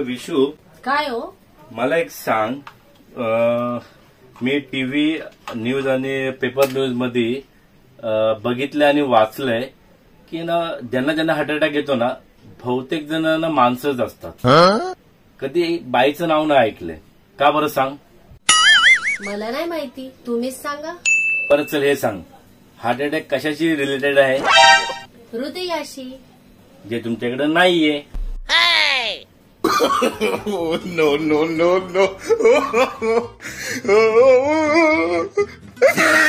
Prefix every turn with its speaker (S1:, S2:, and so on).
S1: अगं विशू
S2: काय हो?
S1: मला एक सांग. अं, मी टीव्ही न्यूज आणि पेपर न्यूजमध्ये अं, बघितलंय आणि वाचलंय की ना ज्यांना ज्यांना हार्ट अटॅक येतो ना बहुतेक जणांना माणसंच असतात. कधी बाईचं नाव नाही ऐकलंय. का बरं सांग?
S2: मला नाही माहिती. तुम्हीच सांगा.
S1: परत चल हे सांग. हार्ट अटॅक कशाशी रिलेटेड आहे?
S2: हृदयाशी.
S1: जे तुमच्याकडे नाहीये.
S3: no, no, no, no.